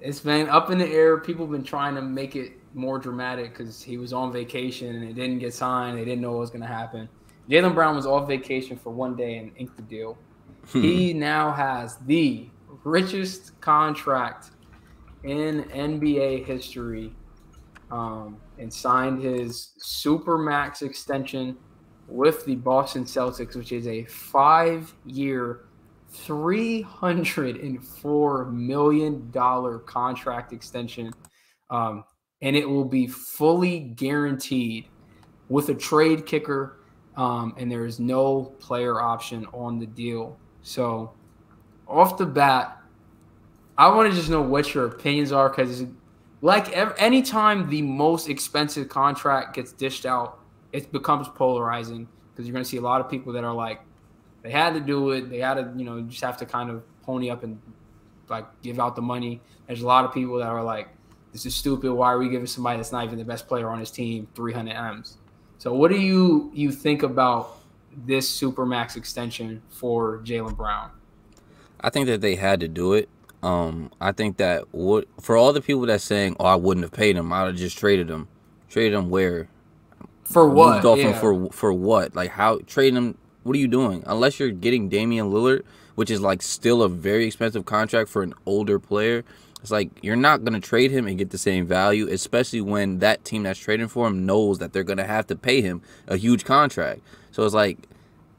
it's been up in the air. People have been trying to make it more dramatic because he was on vacation and it didn't get signed. They didn't know what was going to happen. Jaylen Brown was off vacation for one day and inked the deal. Hmm. He now has the richest contract in NBA history um, and signed his super max extension with the Boston Celtics, which is a five year, $304 million contract extension. Um, and it will be fully guaranteed with a trade kicker. Um, and there is no player option on the deal. So, off the bat, I want to just know what your opinions are because, like, every, anytime the most expensive contract gets dished out, it becomes polarizing because you're going to see a lot of people that are like, they had to do it. They had to, you know, just have to kind of pony up and like give out the money. There's a lot of people that are like, this is stupid. Why are we giving somebody that's not even the best player on his team 300 M's? So, what do you you think about this super max extension for Jaylen Brown? I think that they had to do it. Um, I think that what for all the people that's saying, "Oh, I wouldn't have paid him. I'd have just traded him." Traded him where? For what? yeah. for for what? Like how trading him? What are you doing? Unless you're getting Damian Lillard, which is like still a very expensive contract for an older player. It's like you're not gonna trade him and get the same value, especially when that team that's trading for him knows that they're gonna have to pay him a huge contract. So it's like,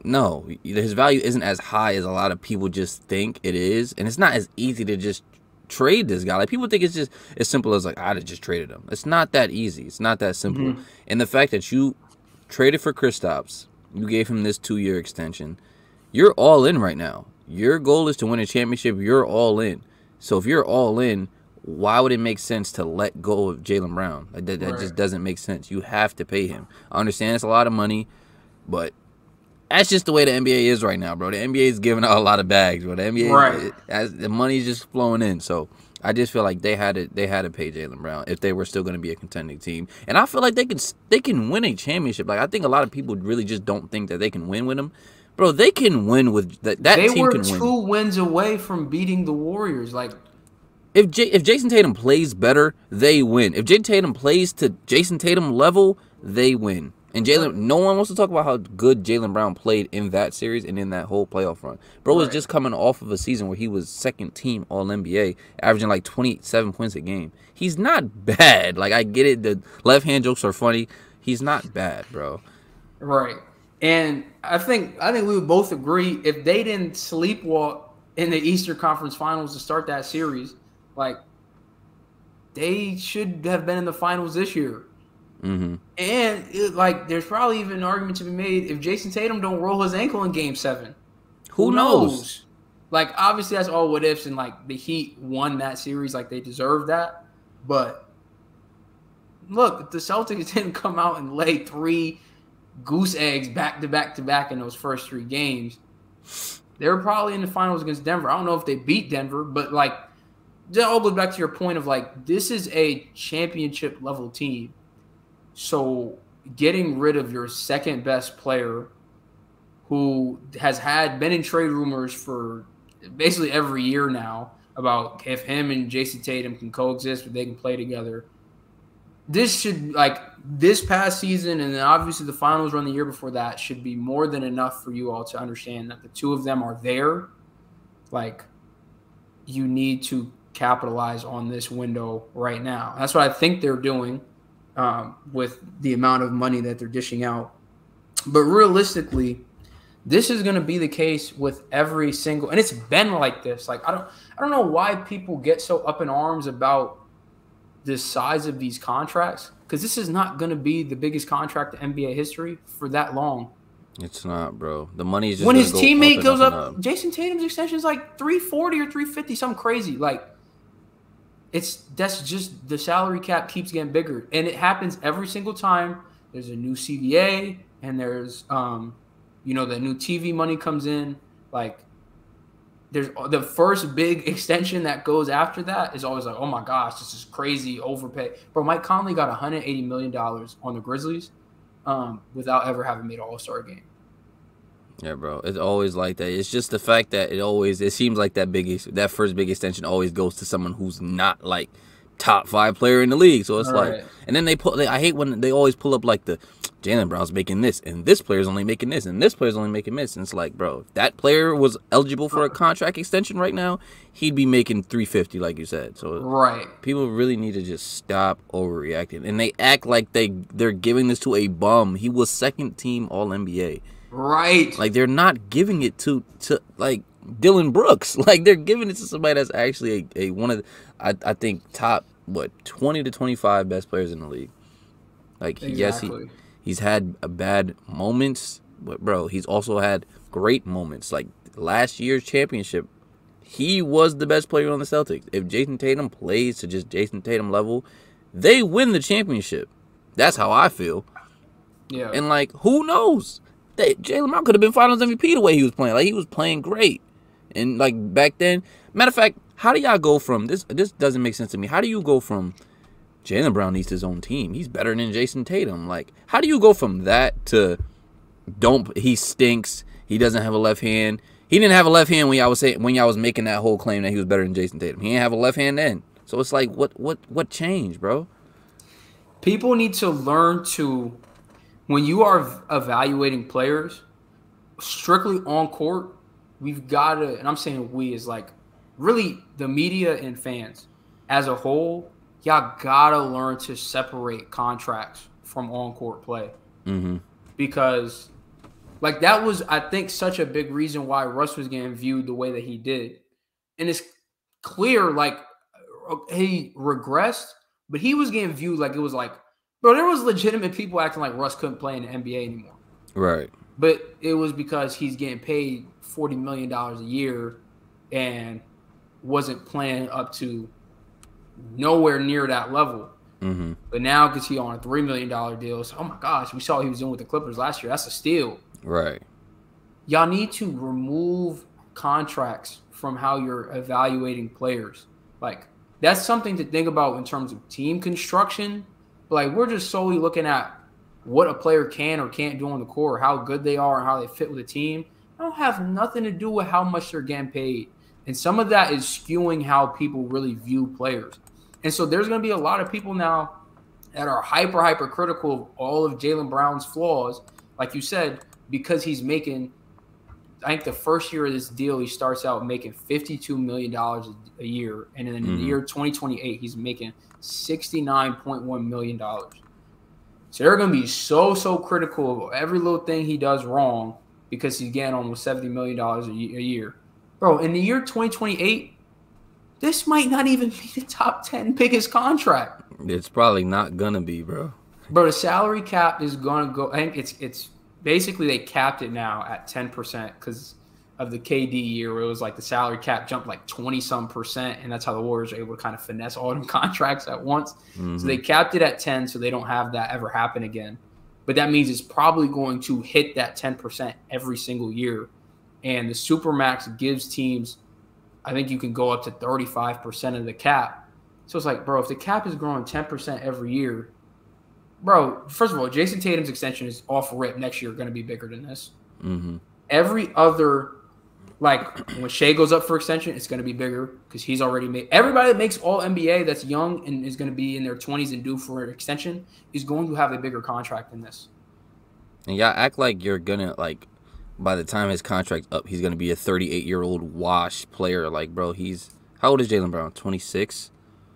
no, his value isn't as high as a lot of people just think it is, and it's not as easy to just trade this guy. Like people think it's just as simple as like I'd have just traded him. It's not that easy. It's not that simple. Mm-hmm. And the fact that you traded for Kristaps, you gave him this two year extension. You're all in right now. Your goal is to win a championship. You're all in. So if you're all in, why would it make sense to let go of Jaylen Brown? That, that right. just doesn't make sense. You have to pay him. I understand it's a lot of money, but that's just the way the NBA is right now, bro. The NBA is giving out a lot of bags, bro. The NBA, right. as the money's just flowing in. So I just feel like they had to they had to pay Jaylen Brown if they were still going to be a contending team, and I feel like they can they can win a championship. Like I think a lot of people really just don't think that they can win with them. Bro, they can win with that. That they team were can two win. wins away from beating the Warriors. Like if J- if Jayson Tatum plays better, they win. If Jayson Tatum plays to Jayson Tatum level, they win. And Jaylen, no one wants to talk about how good Jaylen Brown played in that series and in that whole playoff run. Bro was just coming off of a season where he was second team All NBA, averaging like 27 points a game. He's not bad. Like I get it. The left hand jokes are funny. He's not bad, bro. Right. And I think I think we would both agree if they didn't sleepwalk in the Eastern Conference Finals to start that series, like they should have been in the finals this year. Mm-hmm. And it, like, there's probably even an argument to be made if Jayson Tatum don't roll his ankle in Game Seven. Who, who knows? knows? Like, obviously, that's all what ifs, and like the Heat won that series, like they deserve that. But look, the Celtics didn't come out and lay three goose eggs back to back to back in those first three games. They were probably in the finals against Denver. I don't know if they beat Denver, but like, that all goes back to your point of like, this is a championship level team so getting rid of your second best player who has had been in trade rumors for basically every year now about if him and Jayson Tatum can coexist, but they can play together. This should like this past season and then obviously the finals run the year before that should be more than enough for you all to understand that the two of them are there. Like you need to capitalize on this window right now. That's what I think they're doing um, with the amount of money that they're dishing out. But realistically, this is going to be the case with every single, and it's been like this. Like I don't, I don't know why people get so up in arms about the size of these contracts because this is not going to be the biggest contract in NBA history for that long. It's not, bro. The money is just when his go teammate up goes up, up. Jayson Tatum's extension is like three forty or three fifty, something crazy. Like it's that's just the salary cap keeps getting bigger, and it happens every single time. There's a new CBA, and there's um, you know, the new TV money comes in. Like, there's the first big extension that goes after that is always like, oh my gosh, this is crazy overpay. Bro, Mike Conley got 180 million dollars on the Grizzlies, um, without ever having made an All Star game. Yeah, bro. It's always like that. It's just the fact that it always it seems like that big that first big extension always goes to someone who's not like top five player in the league. So it's All like, right. and then they pull. They, I hate when they always pull up like the Jaylen Brown's making this, and this player's only making this, and this player's only making this. And it's like, bro, if that player was eligible for a contract extension right now, he'd be making three fifty, like you said. So Right. people really need to just stop overreacting, and they act like they they're giving this to a bum. He was second team All NBA. Right. Like they're not giving it to to like Dillon Brooks. Like they're giving it to somebody that's actually a, a one of the, I I think top what twenty to twenty five best players in the league. Like yes, he he's had a bad moments, but bro, he's also had great moments. Like last year's championship, he was the best player on the Celtics. If Jayson Tatum plays to just Jayson Tatum level, they win the championship. That's how I feel. yeah. And like, who knows? They, Jaylen Brown could have been Finals MVP the way he was playing. Like he was playing great. And like back then, matter of fact, how do y'all go from this? This doesn't make sense to me. How do you go from Jaylen Brown needs his own team? He's better than Jayson Tatum. Like, how do you go from that to don't? He stinks. He doesn't have a left hand. He didn't have a left hand when y'all was saying when y'all was making that whole claim that he was better than Jayson Tatum. He didn't have a left hand then. So it's like, what, what, what changed, bro? people need to learn to when you are evaluating players strictly on court we've got to and i'm saying we is like really the media and fans as a whole y'all gotta learn to separate contracts from on court play Mm-hmm. because like that was I think such a big reason why Russ was getting viewed the way that he did. And it's clear like uh, he regressed, but he was getting viewed like it was like bro, there was legitimate people acting like Russ couldn't play in the NBA anymore. Right. But it was because he's getting paid 40 million dollars a year and wasn't playing up to nowhere near that level. Mm-hmm. But now because he on a three million dollar deal, so oh my gosh, we saw what he was doing with the Clippers last year. That's a steal. Right. Y'all need to remove contracts from how you're evaluating players. Like that's something to think about in terms of team construction. Like we're just solely looking at what a player can or can't do on the court, how good they are, and how they fit with the team. I don't have nothing to do with how much they're getting paid. And some of that is skewing how people really view players. And so there's going to be a lot of people now that are hyper, hyper critical of all of Jaylen Brown's flaws. Like you said, because he's making, I think the first year of this deal, he starts out making $52 million a year. And then in the Mhm. year 2028, he's making $69.1 million. So they're going to be so, so critical of every little thing he does wrong because he's getting almost $70 million a a year. Bro, in the year 2028, this might not even be the top 10 biggest contract. It's probably not gonna be, bro. Bro, the salary cap is going to go. I think it's it's basically they capped it now at 10% because of the KD year where it was like the salary cap jumped like 20 some percent. And that's how the Warriors are able to kind of finesse all them contracts at once. Mhm. So they capped it at 10 so they don't have that ever happen again. But that means it's probably going to hit that 10% every single year. And the Supermax gives teams, I think you can go up to 35% of the cap. So it's like, bro, if the cap is growing 10% every year, bro, first of all, Jayson Tatum's extension is off rip next year going to be bigger than this. Mhm. Every other, like when Shai goes up for extension, it's going to be bigger because he's already made. Everybody that makes all NBA that's young and is going to be in their 20s and due for an extension is going to have a bigger contract than this. And y'all act like you're gonna like by the time his contract's up, he's gonna be a 38 year old wash player. Like, bro, he's how old is Jaylen Brown? 26.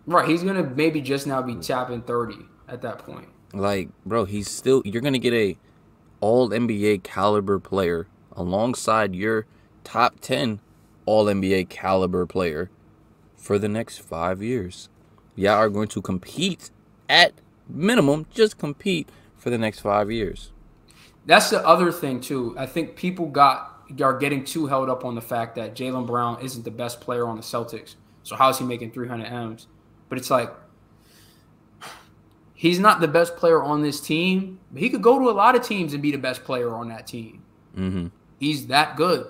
Right. He's going to maybe just now be tapping 30 at that point. Like, bro, he's still. You're gonna get a all NBA caliber player alongside your top 10 all NBA caliber player for the next five years. Y'all are going to compete at minimum, just compete for the next five years. That's the other thing too. I think people got are getting too held up on the fact that Jaylen Brown isn't the best player on the Celtics. So how is he making 300 M's? But it's like he's not the best player on this team. But he could go to a lot of teams and be the best player on that team. Mm-hmm. He's that good.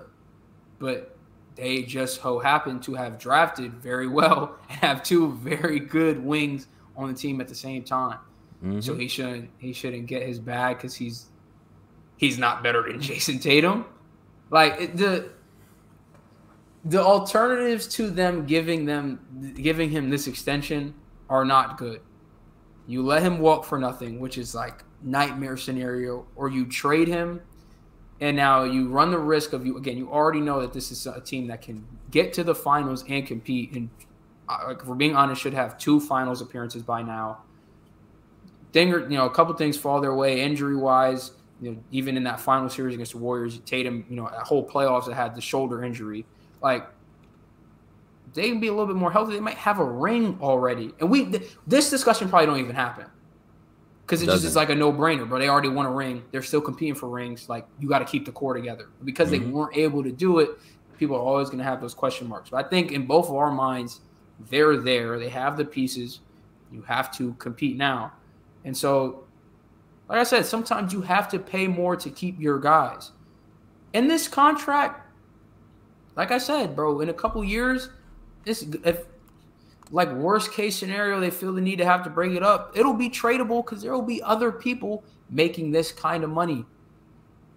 But they just so happen to have drafted very well and have two very good wings on the team at the same time. Mm-hmm. So he shouldn't he shouldn't get his bag because he's he's not better than Jayson Tatum. Like the the alternatives to them giving them giving him this extension are not good. You let him walk for nothing, which is like nightmare scenario, or you trade him, and now you run the risk of you again. You already know that this is a team that can get to the finals and compete, and uh, like if we're being honest, should have two finals appearances by now. Dinger, you know, a couple things fall their way injury wise. You know, even in that final series against the Warriors, Tatum, you know, that whole playoffs that had the shoulder injury, like they can be a little bit more healthy. They might have a ring already, and we th- this discussion probably don't even happen because it just is Doesn't. like a no brainer. But they already won a ring. They're still competing for rings. Like you got to keep the core together because they Mhm. weren't able to do it. People are always going to have those question marks. But I think in both of our minds, they're there. They have the pieces. You have to compete now, and so like I said, sometimes you have to pay more to keep your guys. In this contract, like I said, bro, in a couple years, this if like worst case scenario, they feel the need to have to bring it up, it'll be tradable because there will be other people making this kind of money.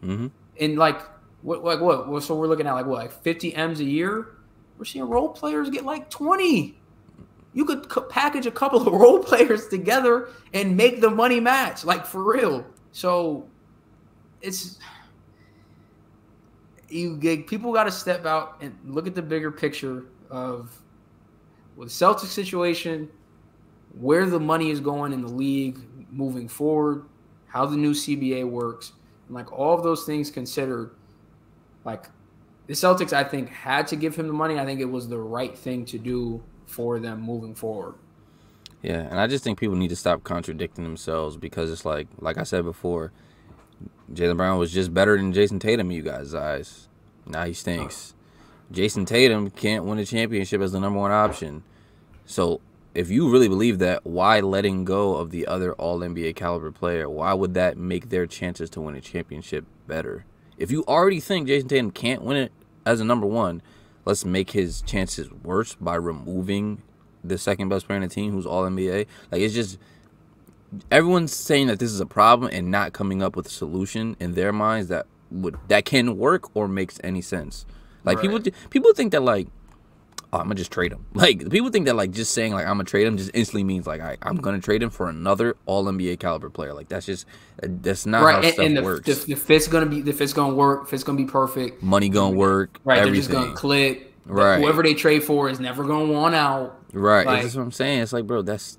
hmm And like what like what? So we're looking at like what, like 50 M's a year? We're seeing role players get like 20. You could co- package a couple of role players together and make the money match, like for real. So it's you get people got to step out and look at the bigger picture of with the Celtics situation, where the money is going in the league moving forward, how the new CBA works, and like all of those things considered, like the Celtics, I think had to give him the money. I think it was the right thing to do for them moving forward. Yeah, and I just think people need to stop contradicting themselves because it's like, like I said before, Jaylen Brown was just better than Jayson Tatum in you guys' eyes. Now he stinks. Jayson Tatum can't win a championship as the number one option. So if you really believe that, why letting go of the other All NBA caliber player? Why would that make their chances to win a championship better? If you already think Jayson Tatum can't win it as a number one, let's make his chances worse by removing the second best player in the team who's all NBA. Like it's just everyone's saying that this is a problem and not coming up with a solution in their minds that would that can work or makes any sense. Like people Right. people think that like oh, I'm gonna just trade him. Like people think that like just saying like I'm gonna trade him just instantly means like I, I'm gonna trade him for another All NBA caliber player. Like that's just uh, that's not how right, and, stuff and the, works. the, the fit's gonna be the fit's gonna work. Fit's gonna be perfect. Money gonna work. Right, everything. they're just gonna click. Right. whoever they trade for is never gonna want out. Right. Like- that's what I'm saying. It's like, bro, that's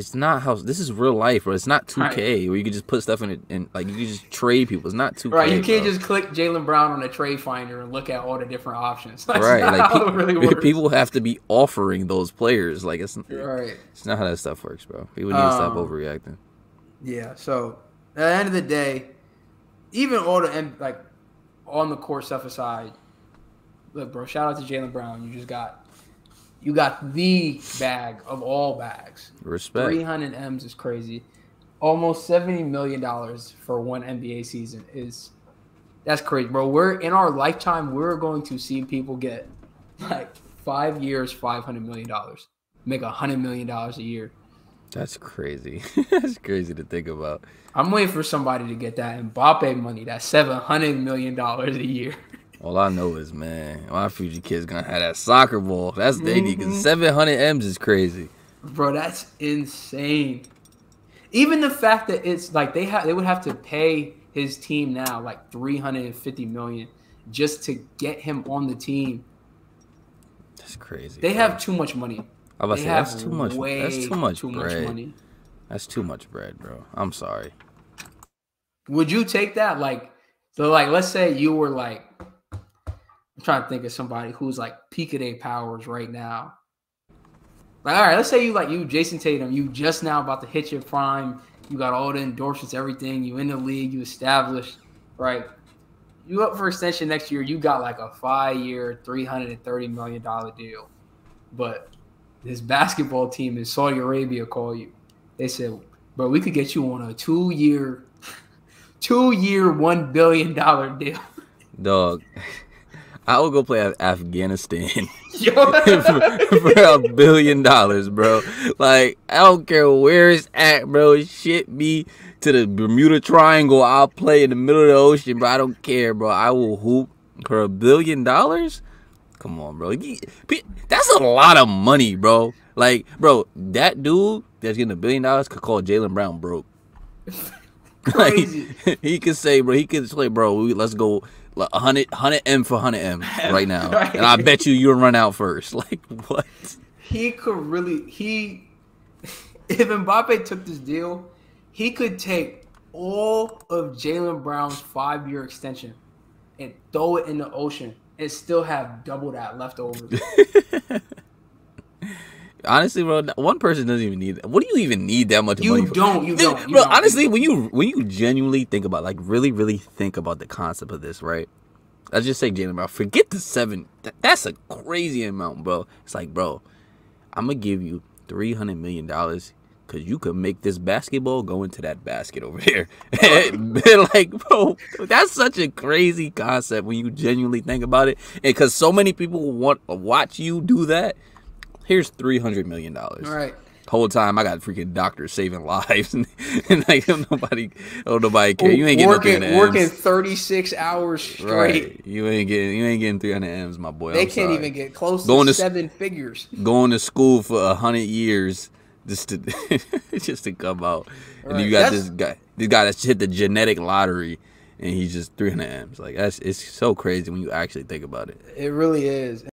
it's not how this is real life, bro. It's not 2K where you can just put stuff in it and like you can just trade people. It's not 2K. Right, you can't bro. just click Jaylen Brown on a trade finder and look at all the different options. That's right. not Like how pe- really people have to be offering those players. Like it's right. it's not how that stuff works, bro. People need to stop Um, overreacting. Yeah. So at the end of the day, even all the like on the court stuff aside, look, bro. Shout out to Jaylen Brown. You just got you got the bag of all bags. Respect. 300 M's is crazy. Almost 70 million dollars for one NBA season is that's crazy, bro. We're in our lifetime, we're going to see people get like five years, 500 million dollars, make a hundred million dollars a year. That's crazy. that's crazy to think about. I'm waiting for somebody to get that Mbappe money, that 700 million dollars a year. All I know is, man, my future kid's gonna have that soccer ball. That's they need Mhm. because 700 M's is crazy. Bro, that's insane. Even the fact that it's like they have they would have to pay his team now like 350 million just to get him on the team. That's crazy. They bro. have too much money. I was They say that's too much. That's too much too bread. much money. That's too much bread, bro. I'm sorry. Would you take that? Like, so like let's say you were like I'm trying to think of somebody who's like peak of their powers right now. Like, all right, let's say you like you, Jayson Tatum, you just now about to hit your prime. You got all the endorsements, everything. You in the league, you established, right? You up for extension next year. You got like a five-year, three hundred and thirty million dollar deal, but this basketball team in Saudi Arabia call you. They said, "But we could get you on a two-year, two-year, one billion dollar deal." Dog, I would go play Afghanistan for, for a billion dollars, bro. Like, I don't care where it's at, bro. Shit me to the Bermuda Triangle. I'll play in the middle of the ocean, bro. I don't care, bro. I will hoop for a billion dollars. Come on, bro. That's a lot of money, bro. Like, bro, that dude that's getting a billion dollars could call Jaylen Brown broke. Crazy. like, he could say, bro, he could say, bro, let's go 100, 100 M for 100 M right now. right. And I bet you you'll run out first. Like, what? He could really, he, if Mbappe took this deal, he could take all of Jaylen Brown's five year extension and throw it in the ocean and still have double that left over. Honestly, bro, one person doesn't even need. That. What do you even need that much you money? For? Don't, you don't, you bro. Don't. Honestly, when you when you genuinely think about, like, really, really think about the concept of this, right? Let's just say Jaylen Brown. Forget the seven. that's a crazy amount, bro. It's like, bro, I'm gonna give you three hundred million dollars because you could make this basketball go into that basket over there. like, bro, that's such a crazy concept when you genuinely think about it. And because so many people want to watch you do that, here's three hundred million dollars. Right. Whole time I got freaking doctors saving lives, and, and like nobody, oh nobody care. You ain't getting working, no working thirty six hours straight. Right. You ain't getting you ain't getting three hundred m's, my boy. They I'm can't sorry. even get close going to, to seven figures. Going to school for a hundred years just to just to come out. And right. you got that's, this guy, this guy that's hit the genetic lottery, and he's just 300 M's. Like that's it's so crazy when you actually think about it. It really is.